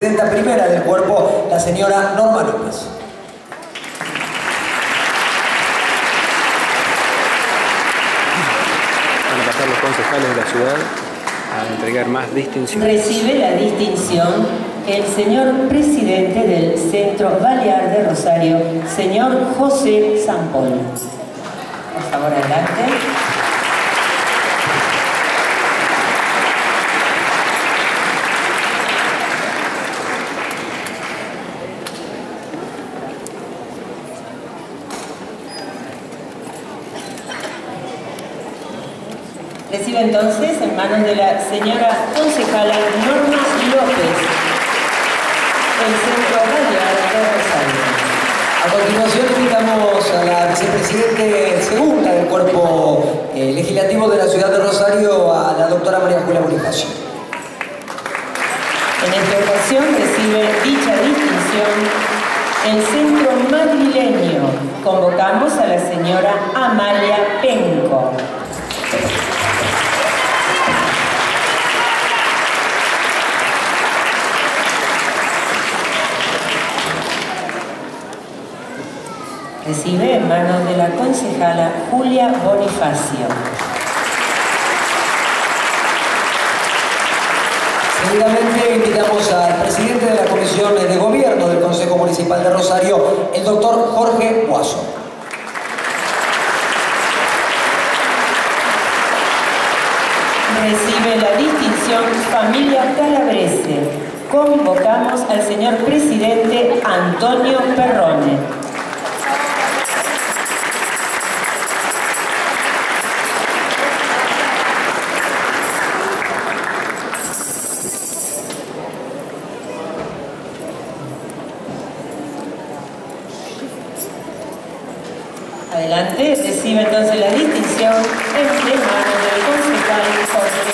Presidenta primera del cuerpo, la señora Norma López. Van a pasar los concejales de la ciudad a entregar más distinciones. Recibe la distinción el señor presidente del Centro Balear de Rosario, señor José Sampol. Por favor, adelante. Recibe entonces en manos de la señora concejala Norma López, el Centro Balear de Rosario. A continuación invitamos a la vicepresidente segunda del cuerpo eh, legislativo de la ciudad de Rosario, a la doctora María Julia Bonifacio. En esta ocasión recibe dicha distinción el Centro Madrileño. Convocamos a la señora Amalia Penco. Recibe en manos de la concejala Julia Bonifacio. Seguidamente invitamos al presidente de la Comisión de Gobierno del Consejo Municipal de Rosario, el doctor Jorge Guaso. Recibe la distinción Familia Calabrese. Convocamos al señor presidente Antonio Perrone. Adelante, recibe entonces la distinción en de manos del concejal Jorge.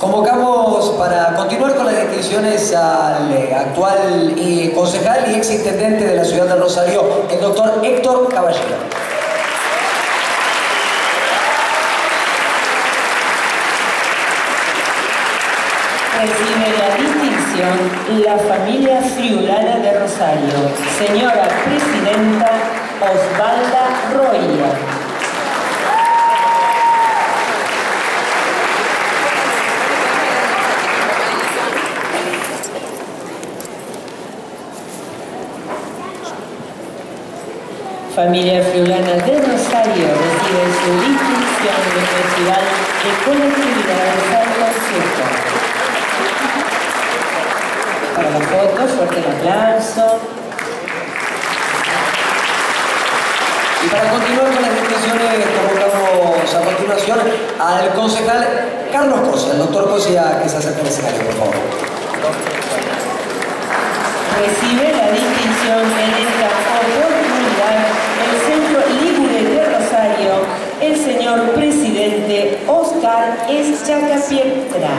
Convocamos para continuar con las distinciones al eh, actual eh, concejal y ex intendente de la ciudad de Rosario, el doctor Héctor Caballero. Recibe la distinción la familia friulana de Rosario, señora presidenta Osvalda Roya. Familia Friulana de Rosario recibe su distinción del Festival de Colectividades al Consejo. Fuerte el aplauso. Y para continuar con las distinciones, convocamos a continuación al concejal Carlos Cosia, el doctor Cosia, que se acerca al escenario, por favor. Recibe la distinción en esta oportunidad el Centro Libre de Rosario, el señor presidente Oscar Eschacapiedra.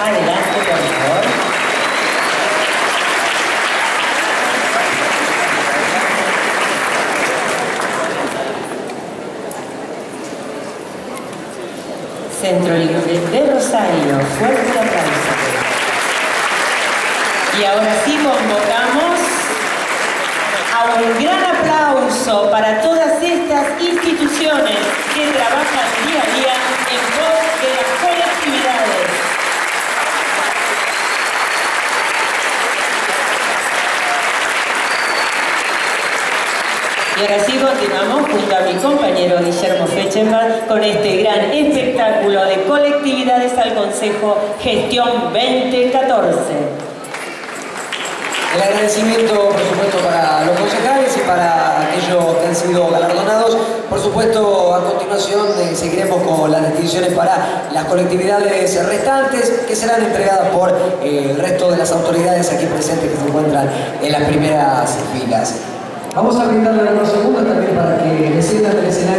Adelante, por favor. Centro Libre de Rosario, fuerte aplauso. Y ahora sí convocamos a un gran aplauso para todas estas instituciones que trabajan día a día en pos de las colectividades. Y ahora sí continuamos junto a mi compañero Guillermo Fechenbach con este gran espectáculo de colectividades al Consejo Gestión 2014. El agradecimiento, por supuesto, para los concejales y para aquellos que han sido galardonados. Por supuesto, a continuación eh, seguiremos con las distinciones para las colectividades restantes que serán entregadas por eh, el resto de las autoridades aquí presentes que se encuentran en las primeras filas. Vamos a brindarle unos segundos también para que desciendan del escenario.